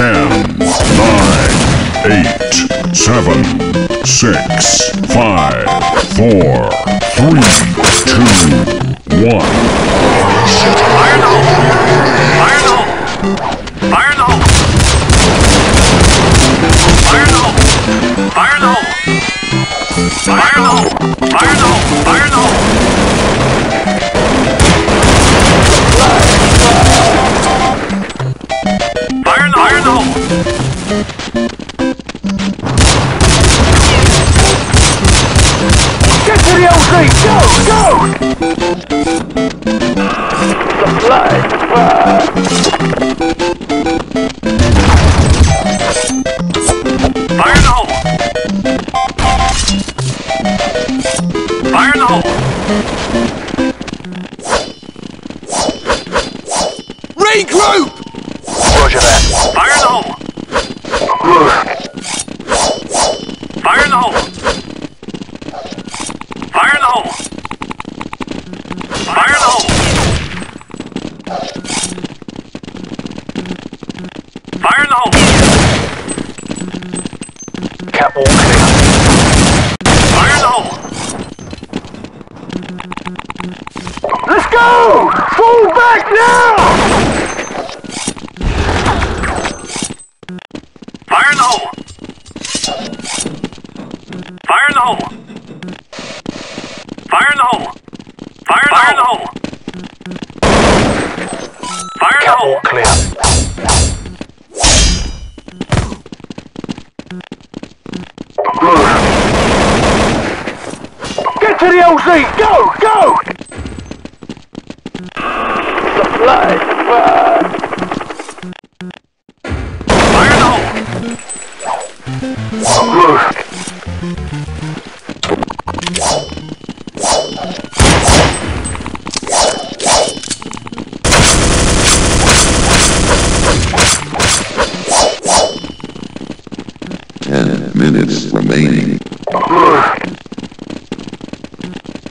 Ten, nine, eight, seven, six, five, four, three, two, one. Fire in the hole! Fire in the hole! Fire in the hole! Fire in the hole! Fire in the hole! Fire in the hole! Fire in the hole! Fire in the hole! Go! Go! Supply! Fire! Fire in the hole! Cap all clear. Fire in the hole! Let's go! Fall back now! Fire in the hole! Fire in the hole! Fire in the hole! Fire in the hole! To the LZ! Go! Go! Supply! Fire! The hole! Ten minutes remaining.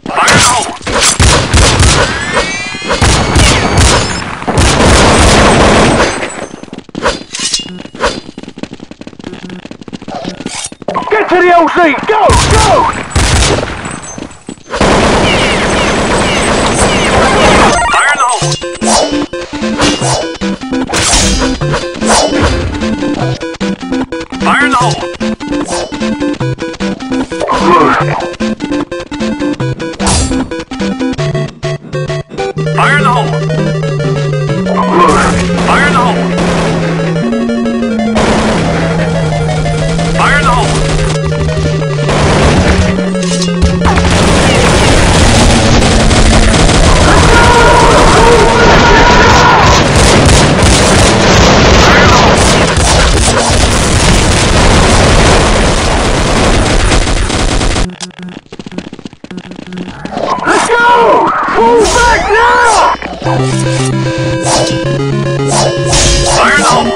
Fire in the hole! Get to the LZ! Go! Go! Fire in the hole! Fire in the hole! Fire in the hole! Let's go! Move back now! Fire the